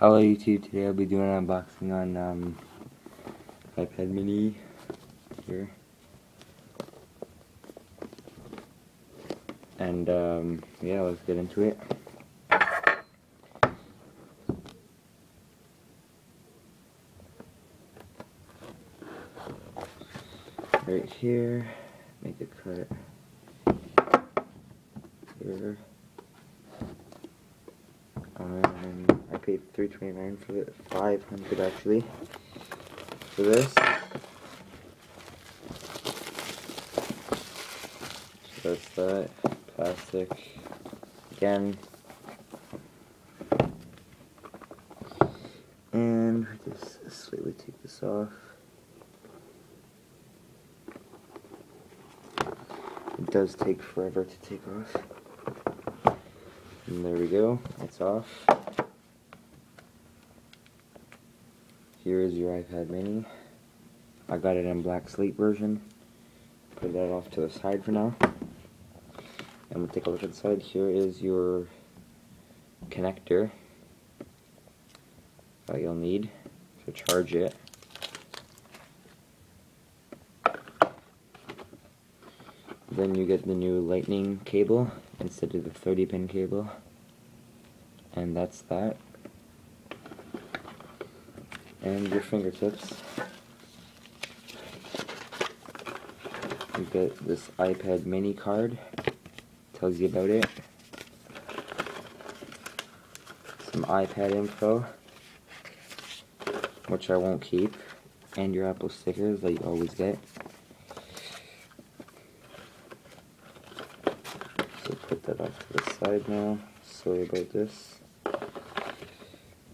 Hello YouTube, today I'll be doing an unboxing on um, iPad mini here. And um, yeah, let's get into it. Right here, make a cut here. Um, I paid three twenty nine for it, five hundred actually for this. So that's that plastic again. And just slightly take this off. It does take forever to take off. And there we go, it's off. Here is your iPad mini. I got it in black slate version. Put that off to the side for now. And we'll take a look inside. Here is your connector that you'll need to charge it. Then you get the new lightning cable instead of the 30 pin cable. And that's that. And your fingertips. You get this iPad mini card. Tells you about it. Some iPad info. Which I won't keep. And your Apple stickers that you always get. So put that off to the side now. Sorry about this.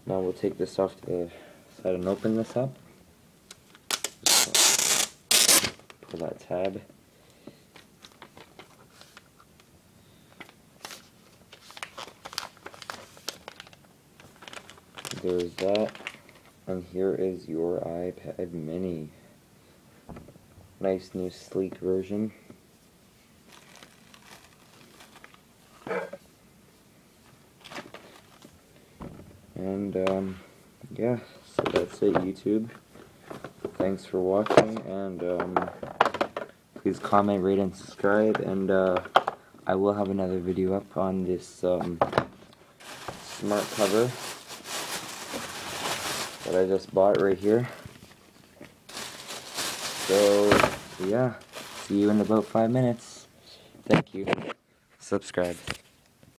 Now we'll take this off to the side and open this up. Pull that tab. There's that. And here is your iPad mini. Nice new sleek version. And um, yeah, so that's it YouTube. Thanks for watching and um, please comment, rate, and subscribe. And uh, I will have another video up on this um, smart cover that I just bought right here. So yeah, see you in about five minutes. Thank you. Subscribe.